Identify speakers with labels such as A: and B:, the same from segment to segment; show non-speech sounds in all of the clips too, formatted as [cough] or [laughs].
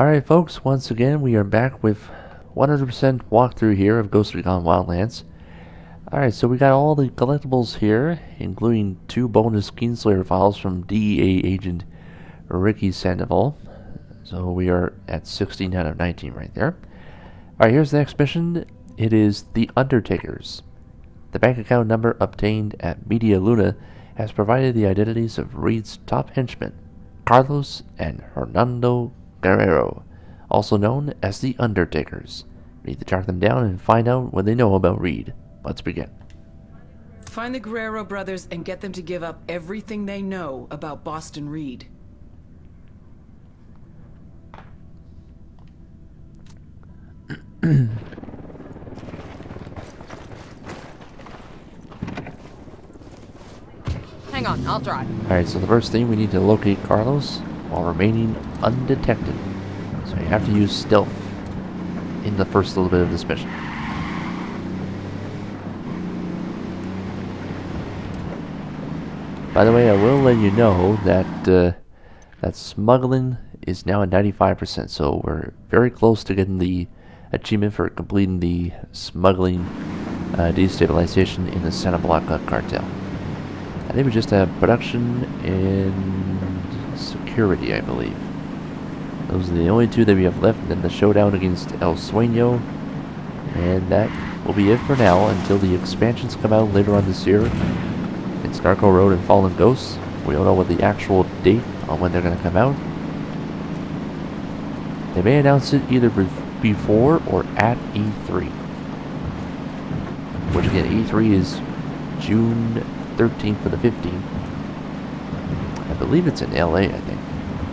A: Alright folks, once again we are back with 100% walkthrough here of Ghost Recon Wildlands. Alright, so we got all the collectibles here, including two bonus Kingslayer files from DEA agent Ricky Sandoval. So we are at 16 out of 19 right there. Alright, here's the next mission. It is The Undertakers. The bank account number obtained at Media Luna has provided the identities of Reed's top henchmen, Carlos and Hernando Guerrero, also known as the Undertakers. We need to track them down and find out what they know about Reed. Let's begin.
B: Find the Guerrero brothers and get them to give up everything they know about Boston Reed.
C: Hang on, I'll drive.
A: Alright, so the first thing we need to locate Carlos while remaining undetected. So you have to use stealth in the first little bit of this mission. By the way, I will let you know that uh, that smuggling is now at 95%, so we're very close to getting the achievement for completing the smuggling uh, destabilization in the Santa Blanca cartel. I think we just have production and security, I believe. Those are the only two that we have left, and then the showdown against El Sueño. And that will be it for now until the expansions come out later on this year. It's Narco Road and Fallen Ghosts. We don't know what the actual date on when they're going to come out. They may announce it either before or at E3. Which again, E3 is June 13th to the 15th. I believe it's in LA, I think.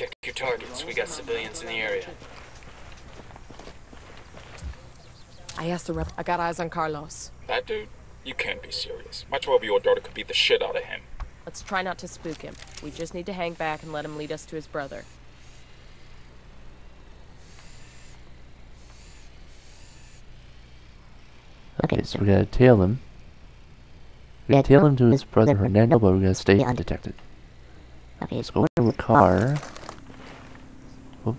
D: Check your targets. We got civilians in the area.
C: I asked the rep. I got eyes on Carlos.
D: That dude? You can't be serious. My 12 year old daughter could beat the shit out of him.
C: Let's try not to spook him. We just need to hang back and let him lead us to his brother.
A: Okay, so we gotta tail him. We gotta tail him to his brother Hernando, but we gotta stay undetected. Okay, let's go to the car. Oh.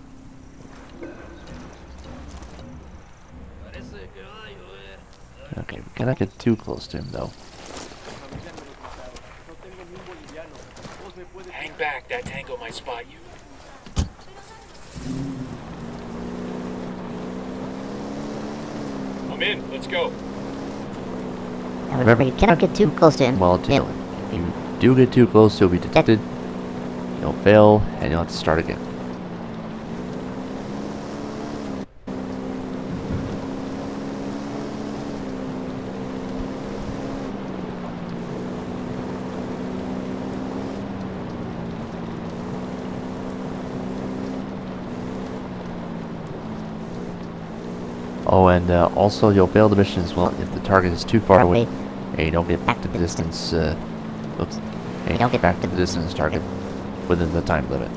A: Okay, we cannot get too close to him though.
D: Hang back, that tango might spot you. I'm in, let's go.
E: Now remember, you cannot get too close to him.
A: Well, tail. If you do get too close, you'll be detected. You'll fail, and you'll have to start again. Oh, and uh, also you'll fail the mission as well if the target is too far away and you don't get back to the distance. Uh, oops. And you don't get back to the distance target within the time limit.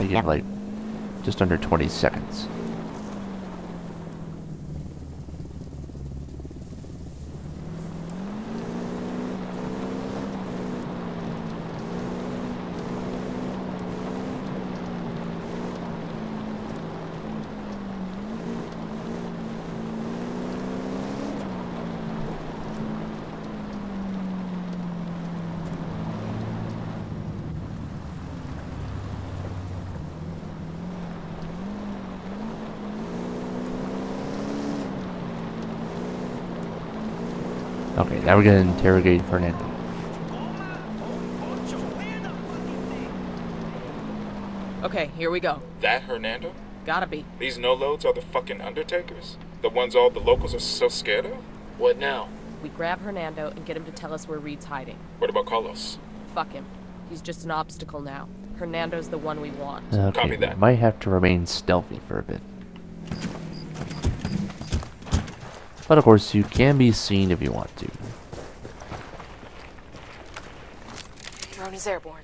A: You get like just under 20 seconds. Okay, now we're gonna interrogate Fernando.
C: Okay, here we go.
D: That Hernando?
C: Gotta be.
D: These no loads are the fucking undertakers? The ones all the locals are so scared of? What now?
C: We grab Hernando and get him to tell us where Reed's hiding.
D: What about Carlos?
C: Fuck him. He's just an obstacle now. Hernando's the one we want.
A: Okay,
D: Copy
A: we might have to remain stealthy for a bit. But of course, you can be seen if you want to.
C: Drone is airborne.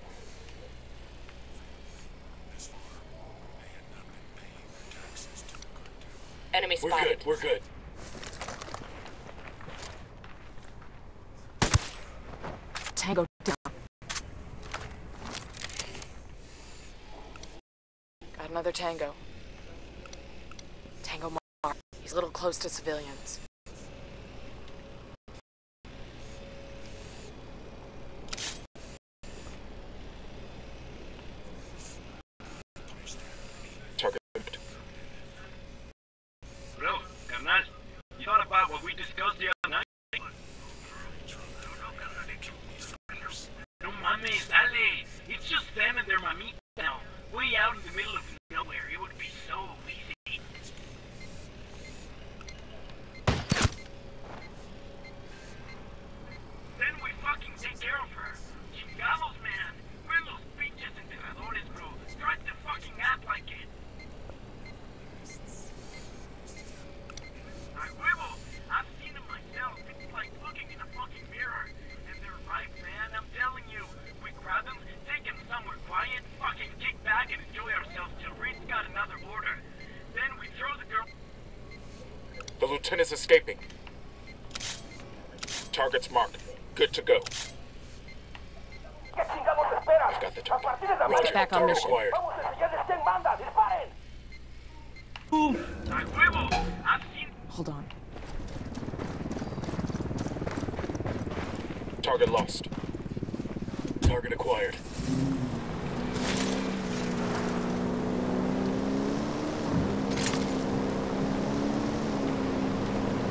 C: Enemy spotted.
D: We're good. We're good.
C: Tango down. Got another tango. Tango Mar. He's a little close to civilians.
D: Target. moved.
F: Bro, carnal, you thought about what we discussed the other night? No mames, dale. It's just them and their mamita now. Way out in the middle of nowhere. It would be so easy. Then we fucking take care of her. Chingados, man. We're los pinches enterradores, bro. Try to fucking act like it. I huevo! I've seen them myself. It's like looking in a fucking mirror. And they're right, man. I'm telling you. We grab them, take them somewhere quiet, fucking kick back and enjoy ourselves till Reed's got another order. Then we throw the girl.
D: The lieutenant's escaping. Target's marked. Good to go. I've got the target. Roger.
C: get back on mission.
D: acquired.
F: Boom! I huevo! I've seen.
B: Hold on.
D: Target lost. Target acquired.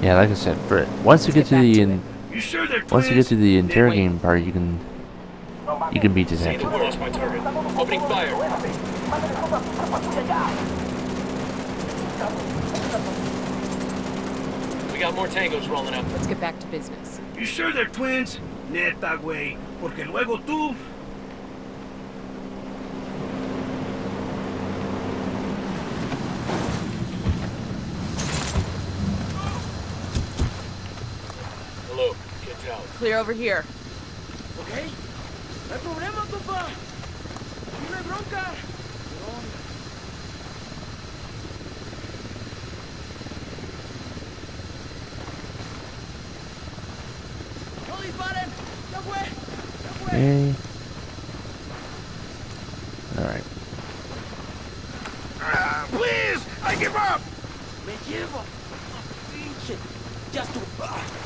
A: Yeah, like I said, for once you get to
C: get back
A: the
C: to
A: in,
F: You sure they're
A: once you get to the
F: Then wait.
A: interrogating part, you can you can be
D: See,
A: detected.
D: we lost my target. Opening fire.
G: We got more tangos rolling up.
C: Let's get back to business.
F: You sure they're twins? Neta, güey. Porque luego tú.
G: Hello, get down.
C: Clear over here.
F: ¿Ok? No hay problema, compa. Aquí no hay bronca. ¡No disparen! ¡Ya fue! ¡Ya fue!
A: Okay. All right.
F: Ah, please! I give up! Me llevo. Pinche. Just to...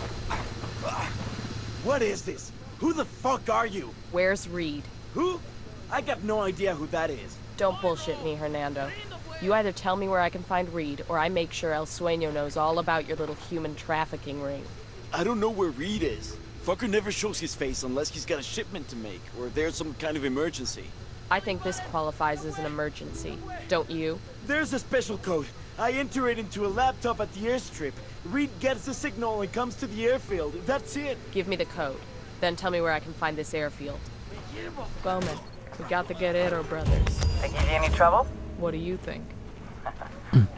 H: What is this? Who the fuck are you?
C: Where's Reed?
H: Who? I got no idea who that is.
C: Don't bullshit me, Hernando. You either tell me where I can find Reed, or I make sure El Sueño knows all about your little human trafficking ring.
H: I don't know where Reed is. Fucker never shows his face unless he's got a shipment to make, or there's some kind of emergency.
C: I think this qualifies as an emergency. Don't you?
H: There's a special code. I enter it into a laptop at the airstrip. Reed gets the signal and comes to the airfield. That's it.
C: Give me the code. Then tell me where I can find this airfield. Bowman, we got the Guerrero brothers.
I: They give you any trouble?
C: What do you think? [laughs]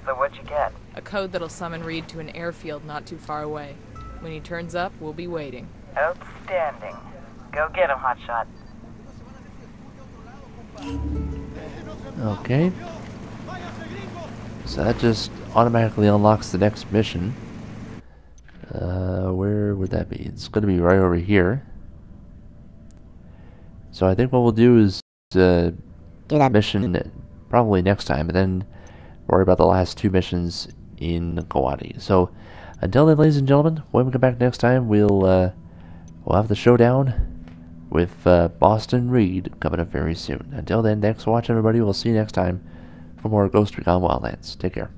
I: So what'd you get?
C: A code that'll summon Reed to an airfield not too far away. When he turns up, we'll be waiting.
I: Outstanding. Go get him, Hotshot.
A: Okay. So that just automatically unlocks the next mission. Uh, where would that be? It's going to be right over here. So I think what we'll do is uh,
E: Do that
A: mission probably next time, and then worry about the last two missions in Koani. So until then, ladies and gentlemen, when we come back next time, we'll uh, we'll have the showdown with uh, Boston Reed coming up very soon. Until then, thanks for watching, everybody. We'll see you next time for more Ghost Recon Wildlands. Take care.